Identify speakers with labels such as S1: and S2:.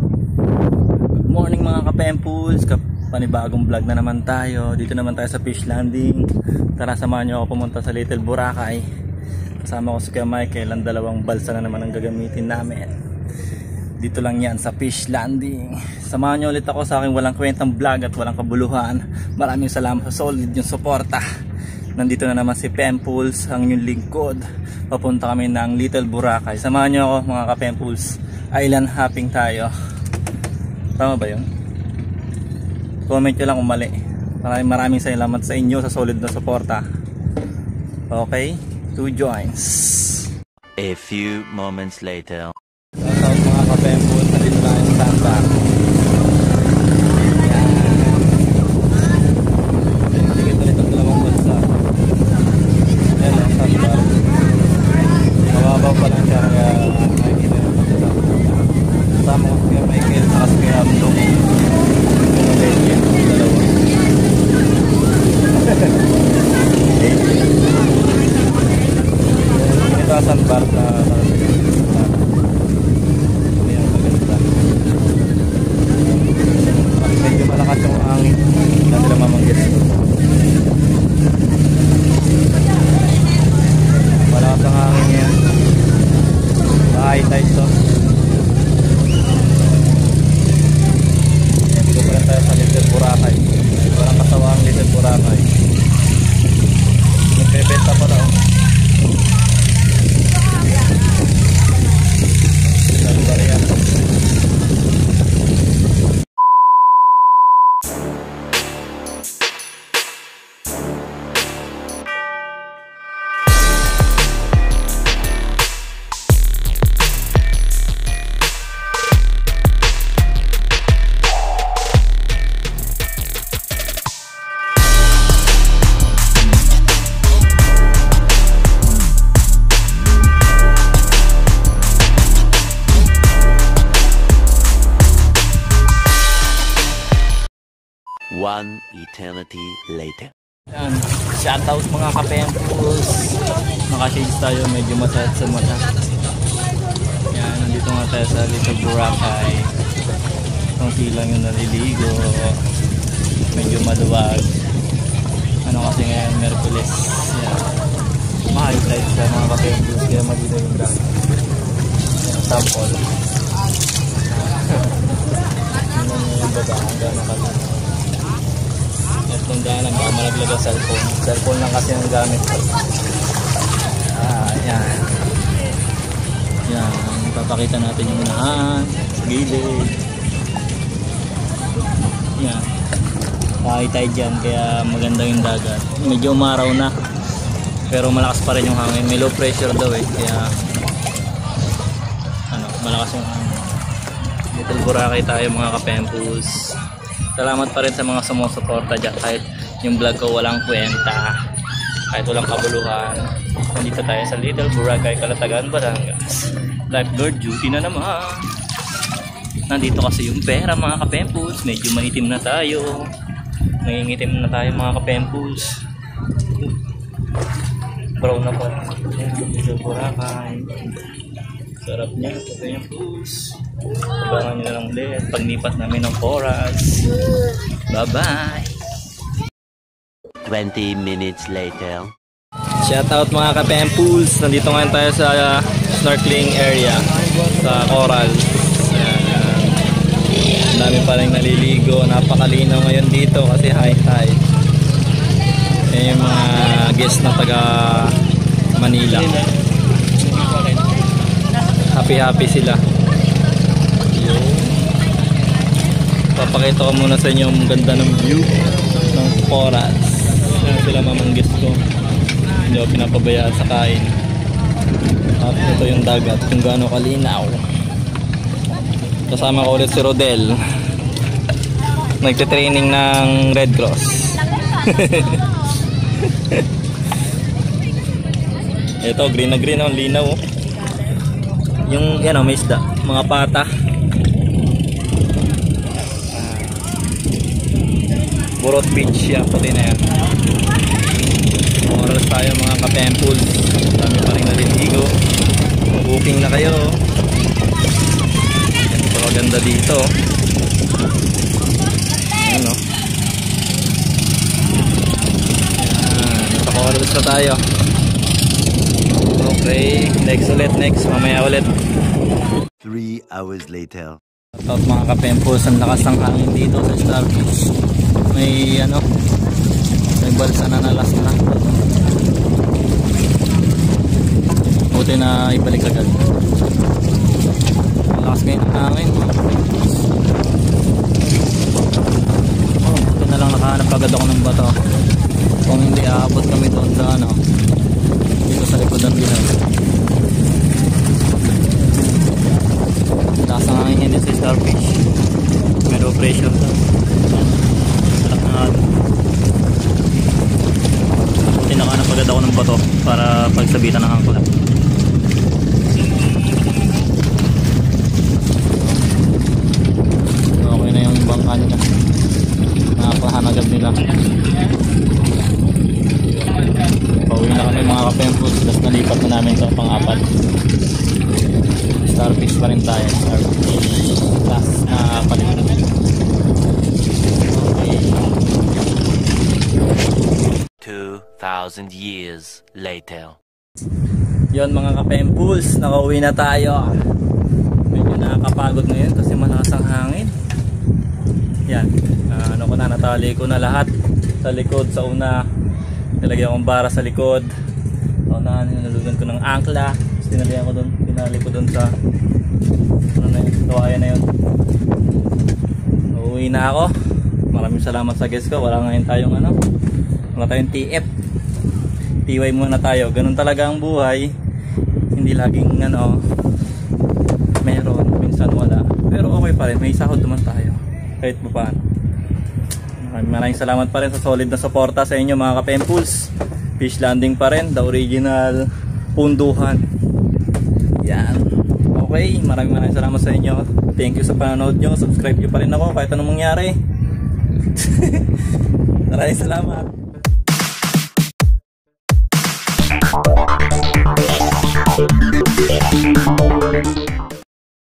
S1: Good morning mga kapempools, Kap panibagong vlog na naman tayo. Dito naman tayo sa fish landing. Tara samahan nyo ako pumunta sa Little Boracay. Kasama ko si Kuya Michael, ang dalawang balsa na naman ang gagamitin namin. Dito lang yan sa fish landing. Samahan nyo ulit ako sa aking walang kwentang vlog at walang kabuluhan. Maraming salamat sa solid yung suporta. Nandito na naman si Pempools, ang inyong lingkod. Papunta kami ng Little Boracay. Samahan nyo ako mga kapempools. Island hopping tayo. Tama ba yun? Comment nyo lang kung mali. Maraming maraming salamat sa inyo sa solid na suporta. Okay? Two joints.
S2: A few moments later. One eternity later.
S1: Yan. Shoutout mga kapempos. Naka-shades tayo, medyo masayat sa mata. Yan, nandito nga tayo sa Little Boracay. Kunti lang yung naliligo. Medyo maluwag. Ano kasi ngayon, Merkulis. Yan. Ma-highlight sa mga kapempos, kaya maganda yung. Yan, sample. Nyo yung baba, hanggang nakalala. At kung daanan, baka malaglag ang cellphone. Cellphone lang kasi ang gamit. Ah, yan. Yan. Papakita natin yung unahan, gilid. Yan. Kahit tayo dyan, kaya maganda yung dagat. Medyo umaraw na. Pero malakas pa rin yung hangin. May low pressure daw eh. Kaya, ano, malakas yung hangin. Little Boracay tayo mga kapempus. Salamat pa rin sa mga sumusuporta dyan kahit yung vlog ko walang kwenta. Kahit walang kabuluhan. Nandito tayo sa Little Boracay, Calatagan, Batangas. Lifeguard duty na naman. Nandito kasi yung pera mga kapempus. Medyo maitim na tayo. Nangingitim na tayo mga kapempus. Brown na pa. Little Boracay. Sarap niya, kapempus. Abangan nyo na lang ulit paglipat namin ng oras. Bye-bye!
S2: 20 minutes later.
S1: Shoutout mga kapempools! Nandito ngayon tayo sa uh, snorkeling area sa Coral. Ang dami pa rin naliligo. Napakalinaw ngayon dito kasi high tide. Yan yung mga guest na taga Manila. Happy happy sila. Yun. Papakita ko muna sa inyo ang ganda ng view ng Corals. Yan sila mamanggis ko. Hindi ako pinapabayaan sa kain. At ito yung dagat kung gaano kalinaw. Kasama ko ulit si Rodel. Nagte-training ng Red Cross. ito green na green ang linaw. oh. Yung yan oh, may isda, mga pata. Burot Beach yan, puti na yan. Oras tayo mga ka-temples. Dami pa rin naliligo. Booking na kayo. Ito Ganda dito. oh. Ayan o. Ayan. Nakakorus na tayo. Okay. Next ulit. Next. Mamaya ulit.
S2: Three hours later.
S1: Shoutout mga kapempos, ang lakas ng hangin dito sa Starfish. May ano, may balsa na nalas na. Buti na ibalik agad. Ang lakas ngayon ng hangin. Oh, buti na lang nakahanap agad ako ng bato. Kung hindi aabot kami doon sa ano, dito sa likod ng bilang. Taas ang hangin din sa starfish. May low pressure daw. Sarap na nga. Tinakanap bato para pagsabitan ng angkla. Okay na yung bangka nila. Nakaklahan agad nila. Pauwi na kami mga kapempos. Tapos nalipat na namin ito pang-apat. Starfish pa rin tayo. Starfish plus na palitan. Okay.
S2: 2,000 years later.
S1: Yon mga kapempools, nakauwi na tayo. Medyo nakakapagod ngayon kasi malakas ang hangin. Yan, Ah, ano ko na, natali ko na lahat sa likod, sa una. Nilagyan akong bara sa likod. Sa unahan, nilalugan ko ng angkla. Tapos ko dun, tinali ko dun sa ano na yun, kawayan na yun. Uuwi na ako. Maraming salamat sa guest ko. Wala ngayon tayong ano, wala tayong TF. TY muna tayo. Ganun talaga ang buhay. Hindi laging ano meron, minsan wala. Pero okay pa rin, may sahod naman tayo. Kahit pa paano. Maraming maraming salamat pa rin sa solid na suporta sa inyo mga kapempools. Fish landing pa rin, the original punduhan. Yan. Okay, maraming maraming salamat sa inyo. Thank you sa panonood nyo. Subscribe nyo pa rin ako kahit anong mangyari. maraming salamat.